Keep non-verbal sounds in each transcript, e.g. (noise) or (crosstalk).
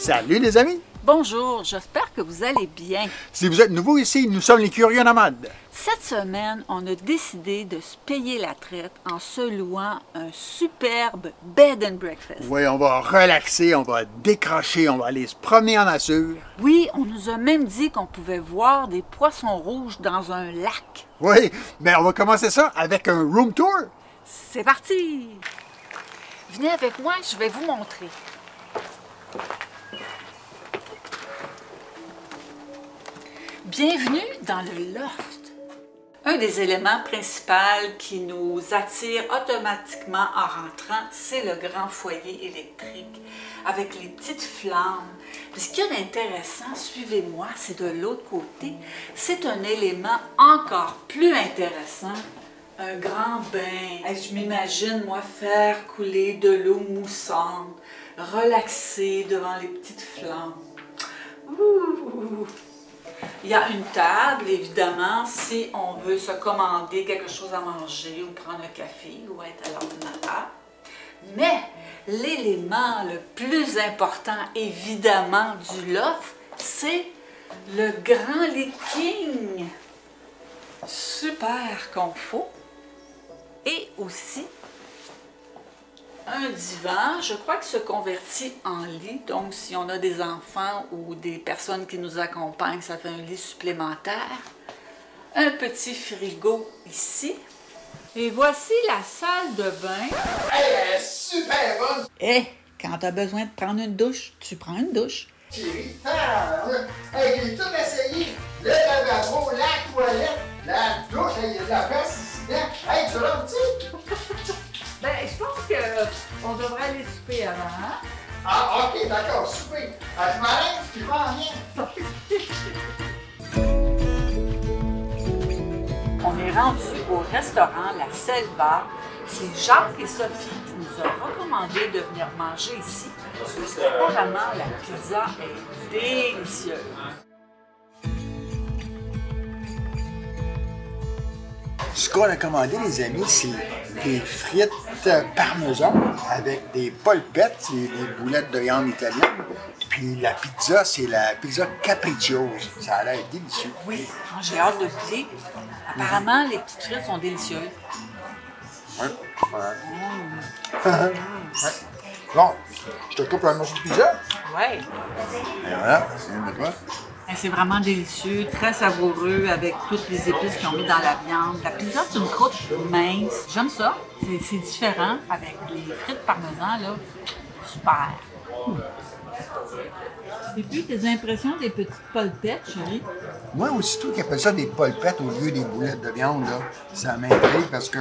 Salut les amis! Bonjour, j'espère que vous allez bien. Si vous êtes nouveau ici, nous sommes les Curieux Nomades. Cette semaine, on a décidé de se payer la traite en se louant un superbe bed and breakfast. Oui, on va relaxer, on va décrocher, on va aller se promener en nature. Oui, on nous a même dit qu'on pouvait voir des poissons rouges dans un lac. Oui, mais on va commencer ça avec un room tour. C'est parti! Venez avec moi, je vais vous montrer. Bienvenue dans le loft. Un des éléments principaux qui nous attire automatiquement en rentrant, c'est le grand foyer électrique avec les petites flammes. Puis ce qu'il y a d'intéressant, suivez-moi, c'est de l'autre côté. C'est un élément encore plus intéressant. Un grand bain. Je m'imagine, moi, faire couler de l'eau moussante, relaxer devant les petites flammes. Il y a une table, évidemment, si on veut se commander quelque chose à manger ou prendre un café ou être à l'ordinateur. Mais l'élément le plus important, évidemment, du loft, c'est le grand lit king. Super confort. Et aussi un divan, je crois que se convertit en lit. Donc, si on a des enfants ou des personnes qui nous accompagnent, ça fait un lit supplémentaire. Un petit frigo ici. Et voici la salle de bain. Hey, elle est super bonne! Et quand tu as besoin de prendre une douche, tu prends une douche. Hey, j'ai tout essayé. Le lavabo, la toilette, la douche, il y a de la place ici dedans. Hey, tu? Pense qu'on devrait aller souper avant. hein? Ah, ok, d'accord, souper. Ah, je m'arrête, tu vas en rien. On est rendu au restaurant La Selva. C'est Jacques et Sophie qui nous ont recommandé de venir manger ici. Parce qu'apparemment, la pizza est délicieuse. Ce qu'on a commandé, les amis, c'est des frites parmesan avec des polpettes, c'est des boulettes de viande italienne. Puis la pizza, c'est la pizza capricciosa. Ça a l'air délicieux. Oui, j'ai hâte de goûter. Apparemment, les petites frites sont délicieuses. Ouais, ouais. (laughs) Ouais. Bon, je te coupe un morceau de pizza. Oui. Et voilà, c'est une de toi. C'est vraiment délicieux, très savoureux avec toutes les épices qu'ils ont mis dans la viande. La pizza, c'est une croûte mince. J'aime ça. C'est- différent avec les frites parmesan, là. Super. Et puis, tes impressions des petites polpettes, chérie? Moi, aussitôt qu'ils appellent ça des polpettes au lieu des boulettes de viande, là, ça m'intrigue parce que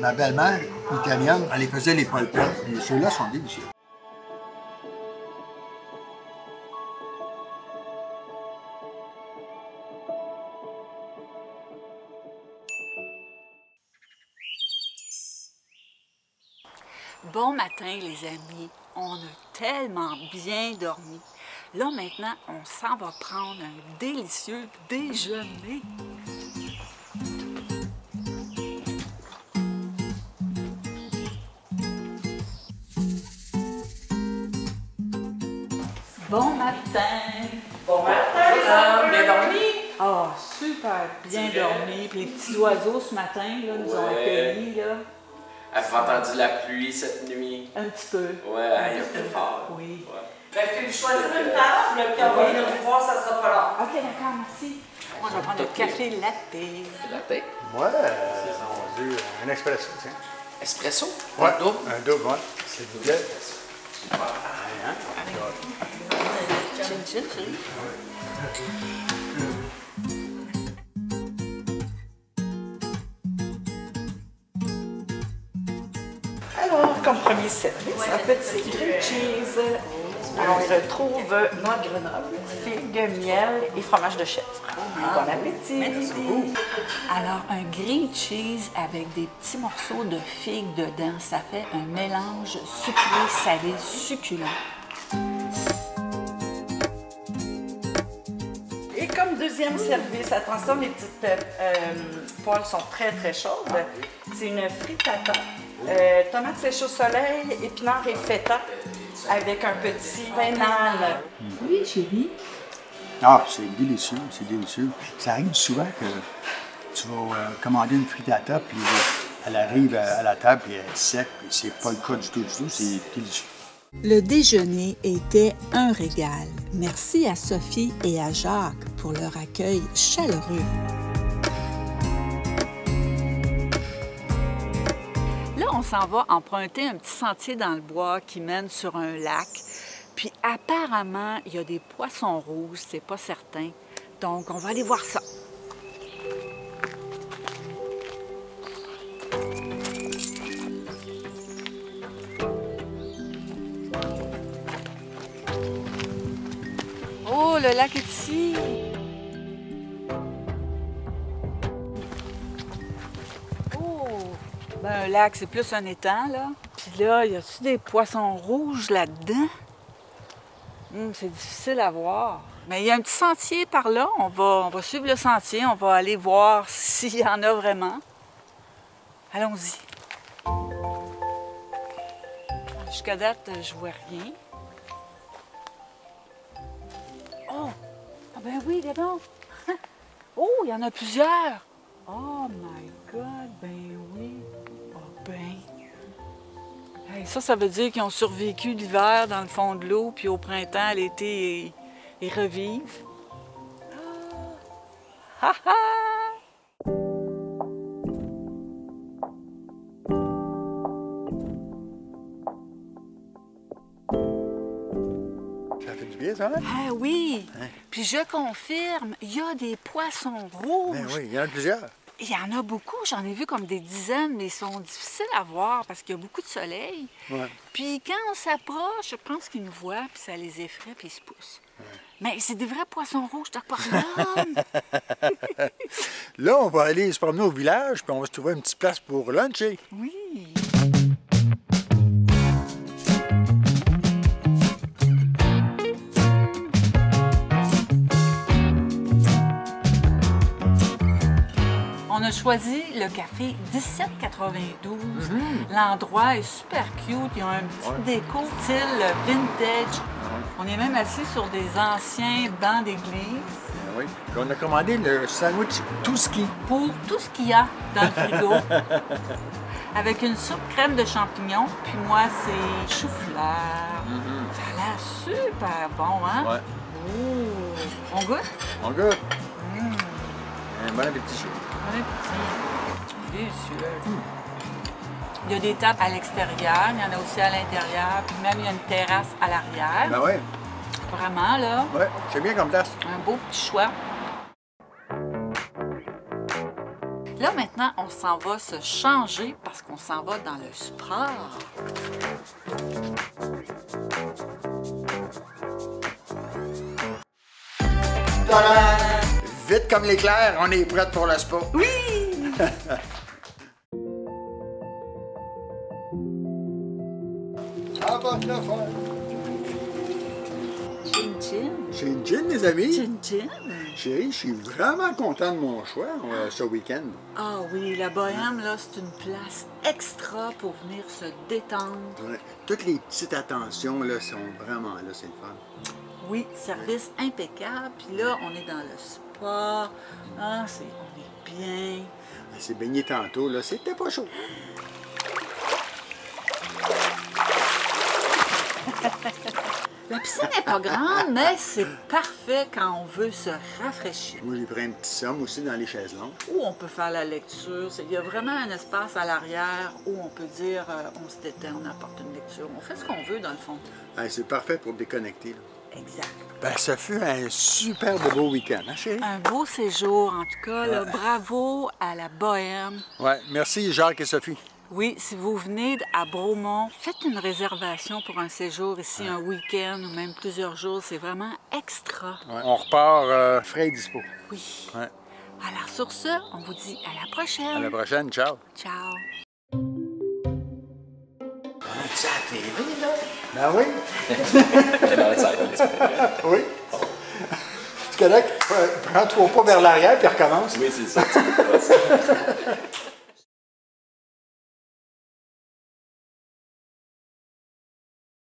ma belle-mère italienne, elle les faisait les polpettes. Et ceux-là sont délicieux. Bon matin, les amis. On a tellement bien dormi. Là, maintenant, on s'en va prendre un délicieux déjeuner. Bon matin! Bon matin, bien dormi? Ah, super bien dormi. Puis les petits oiseaux ce matin là, nous ont accueillis. Là. Avez-vous entendu la pluie cette nuit? Un petit peu. Ouais, il y a plus fort. Oui. Ouais. Ben, tu choisir une table, puis on va venir vous voir, ça sera pas long. Ok, d'accord, merci. Moi, je vais prendre le café latte. La tête. Moi, on dit un expresso, tiens. Espresso? Ouais, Double? un double, ouais. S'il vous plaît. Chin chin, chérie. Premier service, un petit grilled cheese. On retrouve noix de Grenoble, figues, miel et fromage de chèvre. Bon appétit! Alors, un grilled cheese avec des petits morceaux de figues dedans, ça fait un mélange sucré-salé succulent. Et comme deuxième service, attention, les petites euh, euh, poêles sont très très chaudes. C'est une frittata, euh, tomates sèches au soleil, épinards et feta. avec un petit pain. Oui, chérie. Ah, c'est délicieux, c'est délicieux. Ça arrive souvent que tu vas euh, commander une frittata, puis elle arrive à, à la table, puis elle est sec, puis c'est pas le cas du tout, du tout, c'est délicieux. Le déjeuner était un régal. Merci à Sophie et à Jacques pour leur accueil chaleureux. On s'en va emprunter un petit sentier dans le bois qui mène sur un lac. Puis apparemment, il y a des poissons rouges, c'est pas certain. Donc, on va aller voir ça. Oh, le lac est ici. Ben un lac, c'est plus un étang, là. Puis là, y a-tu des poissons rouges là-dedans? Hum, c'est difficile à voir. Mais il y a un petit sentier par là. On va, on va suivre le sentier. On va aller voir (laughs) s'il y en a vraiment. Allons-y. Jusqu'à date, je vois rien. Oh! Ah ben oui, d'abord. (laughs) Oh, il y en a plusieurs. Oh my God, ben oui. Ben. Hey, ça, ça veut dire qu'ils ont survécu l'hiver dans le fond de l'eau, puis au printemps, l'été, ils, revivent. Ah! Ha ha! Ça fait du bien, ça, hein? Ah oui! Puis je confirme, il y a des poissons rouges. Ben oui, il y en a plusieurs. Il y en a beaucoup, j'en ai vu comme des dizaines, mais ils sont difficiles à voir parce qu'il y a beaucoup de soleil. Ouais. Puis quand on s'approche, je pense qu'ils nous voient, puis ça les effraie, puis ils se poussent. Mais c'est des vrais poissons rouges d'aquarium. (laughs) Là, on va aller se promener au village, puis on va se trouver une petite place pour luncher. oui. A choisi le café 1792. L'endroit est super cute. Ils ont un petit déco style vintage. On est même assis sur des anciens bancs d'église Ben oui. Puis on a commandé le sandwich tout ski. pour tout ce qu'il y a dans le frigo. (laughs) Avec une soupe crème de champignons, puis moi, c'est chou-fleur. Ça a l'air super bon, hein? Ouais. On goûte? On goûte. Un bon appétit, chérie. Petit. Délicieux. Il y a des tables à l'extérieur, il y en a aussi à l'intérieur, puis même il y a une terrasse à l'arrière. Ben ouais. Vraiment, là, Ouais, c'est bien comme place. un beau petit choix. Là, maintenant, on s'en va se changer parce qu'on s'en va dans le sport. Tadam! Vite comme l'éclair, on est prêt pour le spa. Oui! (laughs) À votre affaire. Chin chin. C'est une gin, mes amis. Chin chin. Chérie, je suis vraiment content de mon choix euh, ce week-end. Ah oui, la Bohème, là, c'est une place extra pour venir se détendre. Ouais. Toutes les petites attentions là, sont vraiment là, c'est le fun. Oui, service impeccable. Puis là, on est dans le spa. Ah, on est bien. Elle s'est baignée tantôt, là, c'était pas chaud. (laughs) La piscine n'est pas grande, mais c'est parfait quand on veut se rafraîchir. Moi, j'ai pris un petit somme aussi dans les chaises longues. Où on peut faire la lecture. Il y a vraiment un espace à l'arrière où on peut dire euh, on se détend, on apporte une lecture. On fait ce qu'on veut dans le fond. Ah, c'est parfait pour déconnecter. là. Exact. Ben, ça fut un super de beau week-end, hein, chérie? Un beau séjour, en tout cas. là. bravo à la Bohème. Ouais, merci Jacques et Sophie. Oui, si vous venez à Bromont, faites une réservation pour un séjour ici, un week-end ou même plusieurs jours. C'est vraiment extra. Ouais, On repart euh, frais et dispo. Oui. Ouais. Alors sur ce, on vous dit à la prochaine. À la prochaine, ciao. Ciao. On à la TV, là? Ben oui, peu. oui. C'est correct. Prends trois pas vers l'arrière puis recommence. Oui, c'est tu ça.